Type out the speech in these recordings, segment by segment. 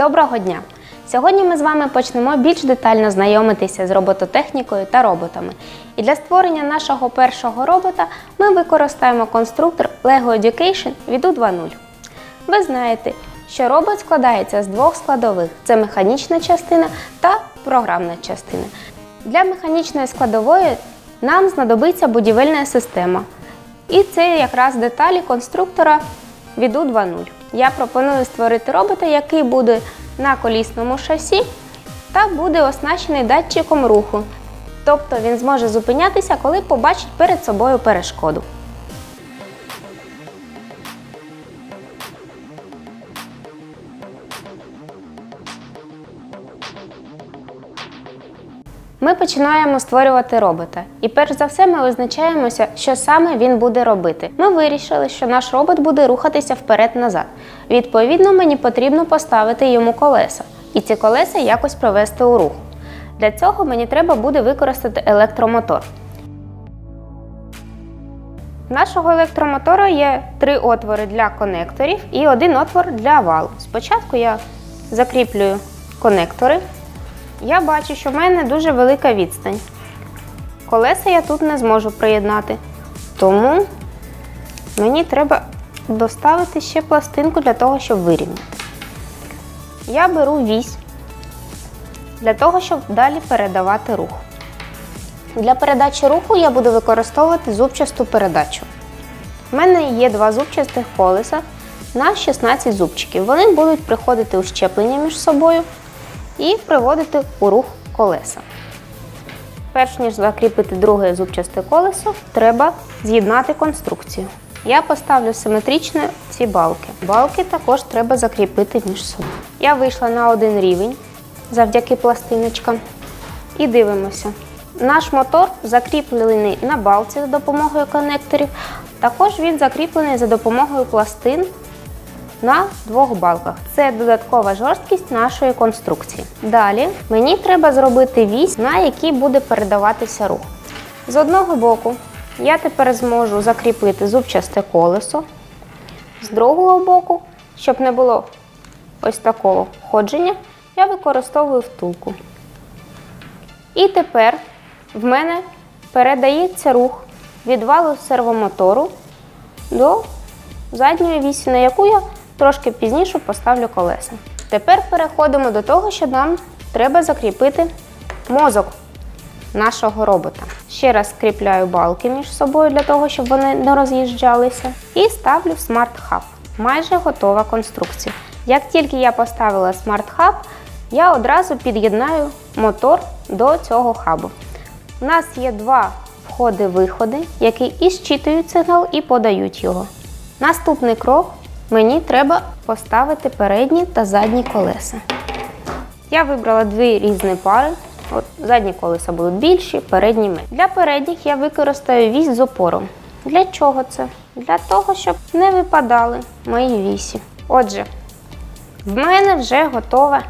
Доброго дня! Сьогодні ми з вами почнемо більш детально знайомитися з робототехнікою та роботами. І для створення нашого першого робота ми використаємо конструктор LEGO Education від U2.0. Ви знаєте, що робот складається з двох складових: це механічна частина та програмна частина. Для механічної складової нам знадобиться будівельна система. І це якраз деталі конструктора від U2.0. Я пропоную створити робота, який буде на колісному шасі та буде оснащений датчиком руху. Тобто він зможе зупинятися, коли побачить перед собою перешкоду. Ми починаємо створювати робота. І перш за все ми визначаємося, що саме він буде робити. Ми вирішили, що наш робот буде рухатися вперед-назад. Відповідно, мені потрібно поставити йому колеса. І ці колеса якось провести у рух. Для цього мені треба буде використати електромотор. В нашого електромотора є три отвори для конекторів і один отвор для валу. Спочатку я закріплюю конектори. Я бачу, що в мене дуже велика відстань. Колеса я тут не зможу приєднати, тому мені треба доставити ще пластинку для того, щоб вирівняти. Я беру вісь для того, щоб далі передавати рух. Для передачі руху я буду використовувати зубчасту передачу. У мене є два зубчастих колеса на 16 зубчиків. Вони будуть приходити у щеплення між собою і приводити у рух колеса. Перш ніж закріпити друге зубчасте колесо, треба з'єднати конструкцію. Я поставлю симетрично ці балки. Балки також треба закріпити між собою. Я вийшла на один рівень завдяки пластиночкам. І дивимося. Наш мотор закріплений на балці за допомогою конекторів. Також він закріплений за допомогою пластин на двох балках. Це додаткова жорсткість нашої конструкції. Далі мені треба зробити вісь, на якій буде передаватися рух. З одного боку я тепер зможу закріпити зубчасте колесо, з другого боку, щоб не було ось такого ходження, я використовую втулку. І тепер в мене передається рух від валу сервомотору до задньої вісі, на яку я трошки пізніше поставлю колеса. Тепер переходимо до того, що нам треба закріпити мозок нашого робота. Ще раз скріпляю балки між собою для того, щоб вони не роз'їжджалися. І ставлю Smart Hub. Майже готова конструкція. Як тільки я поставила Smart Hub, я одразу під'єднаю мотор до цього хабу. У нас є два входи-виходи, які і зчитують сигнал, і подають його. Наступний крок мені треба поставити передні та задні колеса. Я вибрала дві різні пари. От Задні колеса будуть більші, передні менші. Для передніх я використаю вісь з опором. Для чого це? Для того, щоб не випадали мої вісі. Отже, в мене вже готове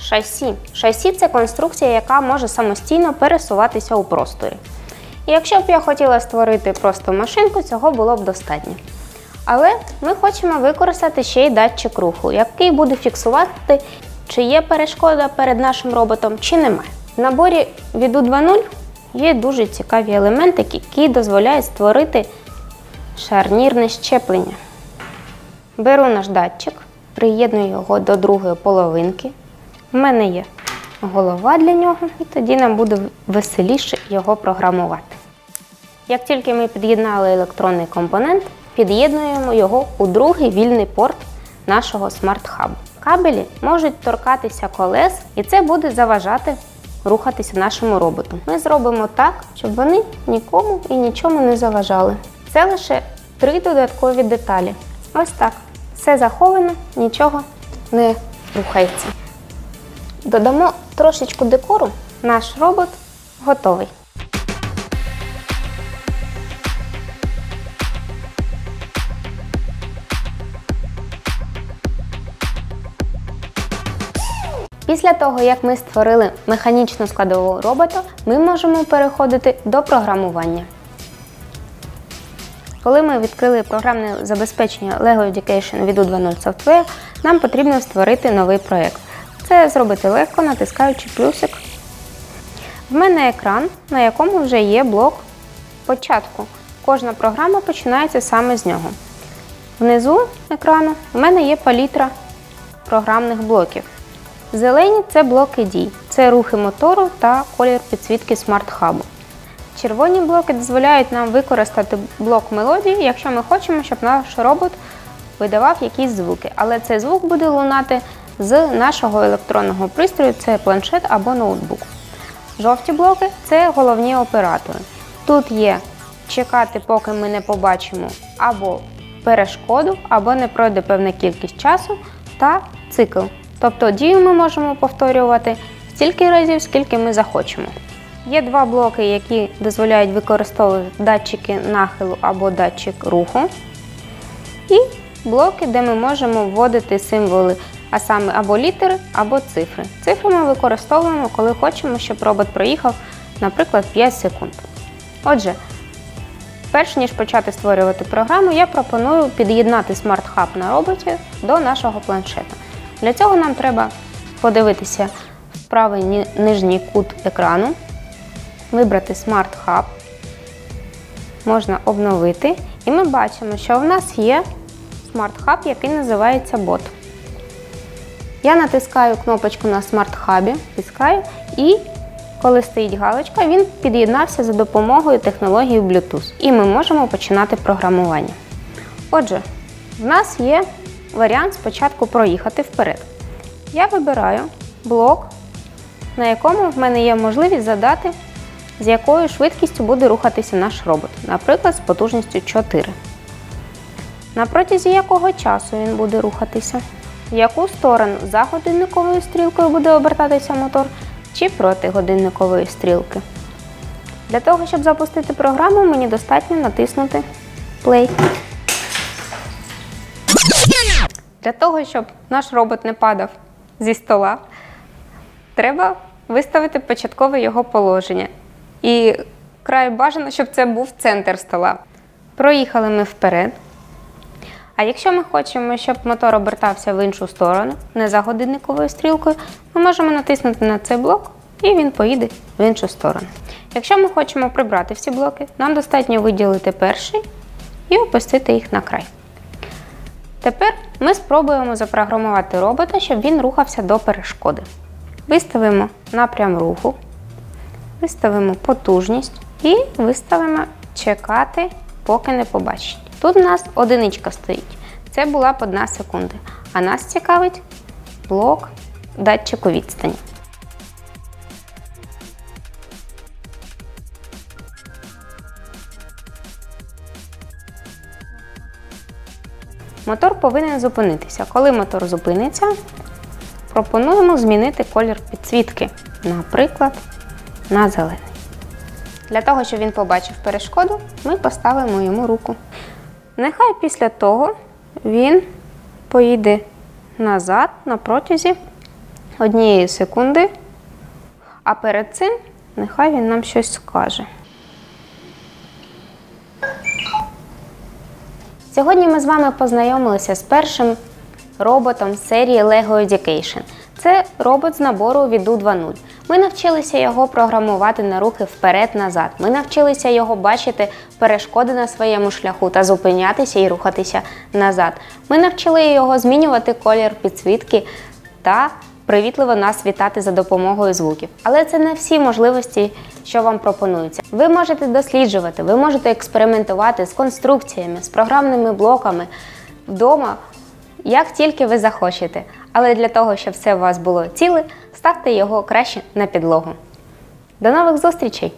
шасі. Шасі це конструкція, яка може самостійно пересуватися у просторі. І якщо б я хотіла створити просто машинку, цього було б достатньо. Але ми хочемо використати ще й датчик руху, який буде фіксувати, чи є перешкода перед нашим роботом, чи немає. В наборі від U2.0 є дуже цікаві елементи, які дозволяють створити шарнірне щеплення. Беру наш датчик, приєдную його до другої половинки. У мене є голова для нього, і тоді нам буде веселіше його програмувати. Як тільки ми під'єднали електронний компонент, під'єднуємо його у другий вільний порт нашого смарт-хабу. Кабелі можуть торкатися колес, і це буде заважати рухатися нашому роботу. Ми зробимо так, щоб вони нікому і нічому не заважали. Це лише три додаткові деталі. Ось так. Все заховано, нічого не рухається. Додамо трошечку декору, наш робот готовий. Після того, як ми створили механічну складову робота, ми можемо переходити до програмування. Коли ми відкрили програмне забезпечення LEGO Education від U2.0 Software, нам потрібно створити новий проєкт. Це зробити легко, натискаючи плюсик. В мене екран, на якому вже є блок початку. Кожна програма починається саме з нього. Внизу екрану в мене є палітра програмних блоків. Зелені це блоки дій, це рухи мотору та колір підсвітки смарт-хабу. Червоні блоки дозволяють нам використати блок мелодії, якщо ми хочемо, щоб наш робот видавав якісь звуки. Але цей звук буде лунати з нашого електронного пристрою, це планшет або ноутбук. Жовті блоки це головні оператори. Тут є чекати, поки ми не побачимо або перешкоду, або не пройде певна кількість часу та цикл. Тобто дію ми можемо повторювати стільки разів, скільки ми захочемо. Є два блоки, які дозволяють використовувати датчики нахилу або датчик руху. І блоки, де ми можемо вводити символи, а саме або літери, або цифри. Цифри ми використовуємо, коли хочемо, щоб робот проїхав, наприклад, 5 секунд. Отже, перш ніж почати створювати програму, я пропоную під'єднати Hub на роботі до нашого планшета. Для цього нам треба подивитися в правий нижній кут екрану, вибрати Smart Hub, можна обновити, і ми бачимо, що в нас є Smart Hub, який називається Bot. Я натискаю кнопочку на Smart Hub, тискаю, і коли стоїть галочка, він під'єднався за допомогою технології Bluetooth. І ми можемо починати програмування. Отже, в нас є варіант спочатку проїхати вперед. Я вибираю блок, на якому в мене є можливість задати, з якою швидкістю буде рухатися наш робот, наприклад, з потужністю 4. На протязі якого часу він буде рухатися, в яку сторону за годинниковою стрілкою буде обертатися мотор чи проти годинникової стрілки. Для того, щоб запустити програму, мені достатньо натиснути Play. Для того, щоб наш робот не падав зі стола, треба виставити початкове його положення. І край бажано, щоб це був центр стола. Проїхали ми вперед. А якщо ми хочемо, щоб мотор обертався в іншу сторону, не за годинниковою стрілкою, ми можемо натиснути на цей блок і він поїде в іншу сторону. Якщо ми хочемо прибрати всі блоки, нам достатньо виділити перший і опустити їх на край. Тепер ми спробуємо запрограмувати робота, щоб він рухався до перешкоди. Виставимо напрям руху, виставимо потужність і виставимо чекати, поки не побачить. Тут у нас одиничка стоїть. Це була б одна секунда. А нас цікавить блок датчику відстані. Мотор повинен зупинитися. Коли мотор зупиниться, пропонуємо змінити колір підсвітки, наприклад, на зелений. Для того, щоб він побачив перешкоду, ми поставимо йому руку. Нехай після того він поїде назад на протязі однієї секунди, а перед цим нехай він нам щось скаже. Сьогодні ми з вами познайомилися з першим роботом серії LEGO Education. Це робот з набору Віду 2.0. Ми навчилися його програмувати на рухи вперед-назад. Ми навчилися його бачити перешкоди на своєму шляху та зупинятися і рухатися назад. Ми навчили його змінювати колір підсвітки та привітливо нас вітати за допомогою звуків. Але це не всі можливості, що вам пропонуються. Ви можете досліджувати, ви можете експериментувати з конструкціями, з програмними блоками вдома, як тільки ви захочете. Але для того, щоб все у вас було ціле, ставте його краще на підлогу. До нових зустрічей!